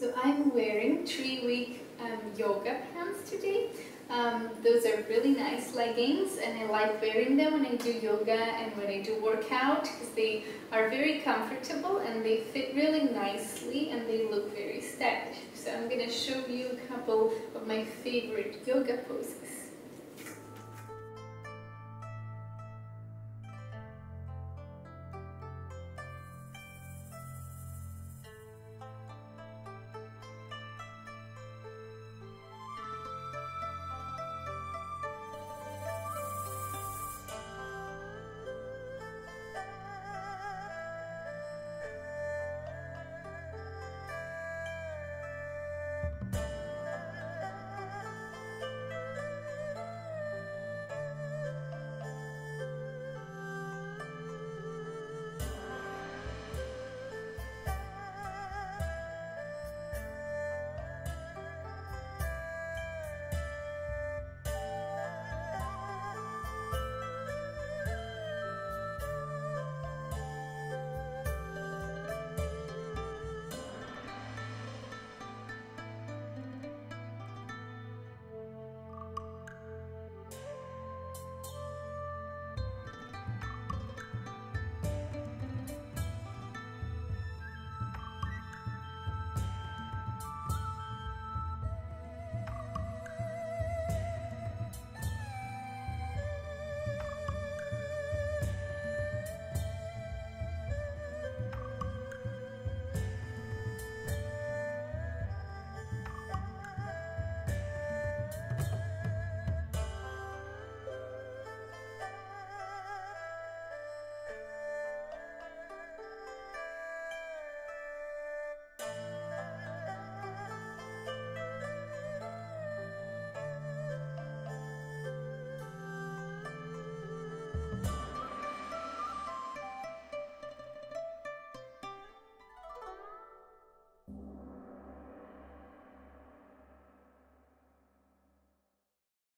So I'm wearing Treeweek um, yoga pants today. Um, those are really nice leggings and I like wearing them when I do yoga and when I do workout because they are very comfortable and they fit really nicely and they look very stylish. So I'm going to show you a couple of my favorite yoga poses.